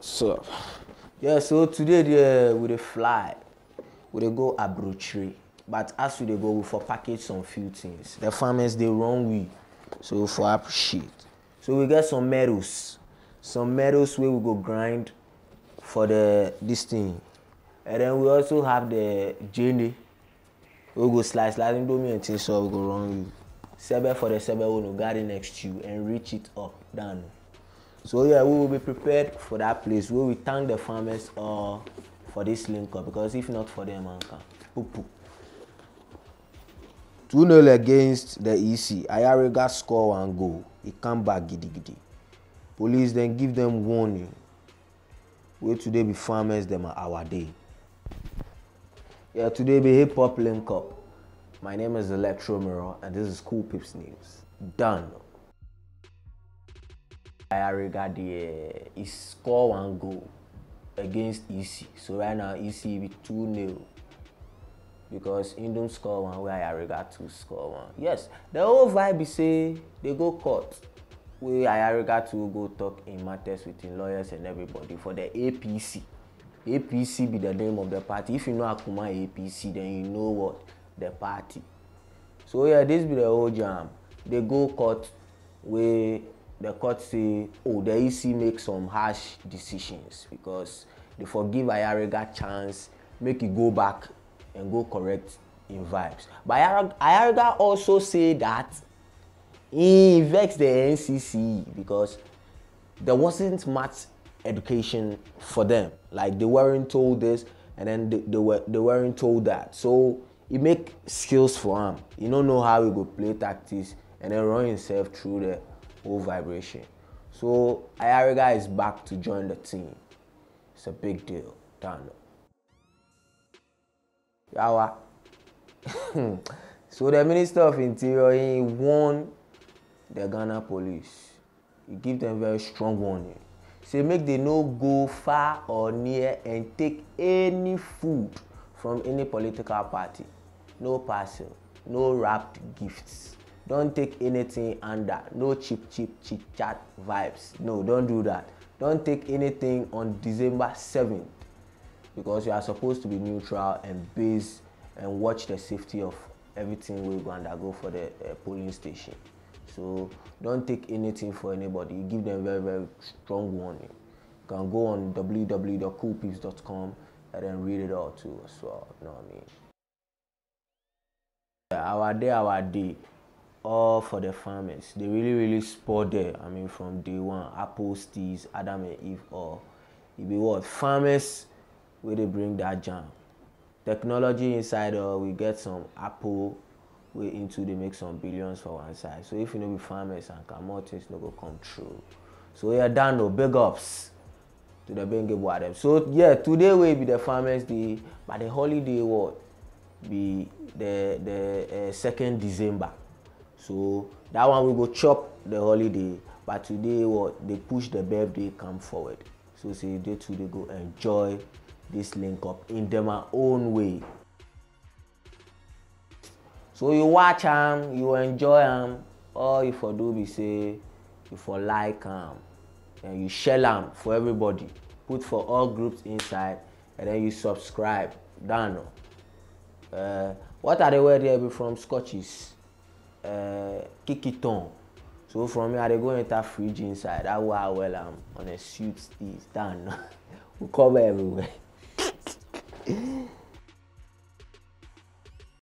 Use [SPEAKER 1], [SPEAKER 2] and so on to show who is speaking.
[SPEAKER 1] So, yeah, so today the, we dey fly, we dey go Abrochire, but as we dey go, we for package some few things. The farmers dey run we, so we for appreciate. So we get some medals, some medals wey we go grind for the this thing, and then we also have the jene wey go slice slice indomie and things so we go run you. Sebe for the sebe wey no garden next to you, enrich it up down. So yeah, we will be prepared for that place we thank the farmers uh, for this link up because if not for them, man, can poo poo. 2 0 against the EC. Ayariga score one goal. He come back giddy giddy. Police then give them warning. Where today be farmers, them are our day. Yeah, today be hip hop link up. My name is Electro Mirror and this is Kuulpeeps News. Done. Ayariga the he score one goal against EC. So right now EC be 2 0 because Indom score one where Ayariga 2 score one. Yes, the whole vibe is say they go court where Ayariga 2 go talk in matters with lawyers and everybody for the APC. APC be the name of the party. If you know Akuma APC, then you know what the party. So yeah, this be the whole jam. They go court where the court say, oh, the EC make some harsh decisions because they forgive Ayariga chance, make it go back and go correct in vibes. But Ayariga also say that he vex the NCC because there wasn't much education for them. Like they weren't told this and then they, they were they weren't told that. So he make skills for him. He don't know how he go play tactics and then run himself through the whole vibration. So Ayariga is back to join the team. It's a big deal. Done. Yawa. so the Minister of Interior he warned the Ghana police. He give them very strong warning. Say make they no go far or near and take any food from any political party. No parcel, no wrapped gifts. Don't take anything under. No cheap cheap chit chat vibes. No, don't do that. Don't take anything on December 7th because you are supposed to be neutral and base and watch the safety of everything we go undergo for the uh, polling station. So don't take anything for anybody. Give them very very strong warning. You can go on www.kuulpeeps.com and then read it all too as well. You know what I mean? Yeah, our day, our day, all for the farmers. They really really sport there. I mean from day one, Apple, Steez, Adam and Eve, or it be what farmers where they bring that jam. Technology inside, uh, we get some Apple way into they make some billions for one side. So if you know be farmers and come out things no go come true. So yeah, done no big ups to the Bengue them. So yeah, today will be the farmers day, but the holiday what be the the uh, second December. So that one we go chop the holiday, but today what they push the birthday come forward. So say day two they go enjoy this link up in them own way. So you watch am, you enjoy am, all you for do be say you for like am and you share am for everybody. Put for all groups inside and then you subscribe. Done. Uh, what are the word here be from Scotches? Uh, Kikiton. So from here I dey go enter fridge inside. That way I well am on a suit done. we cover everywhere.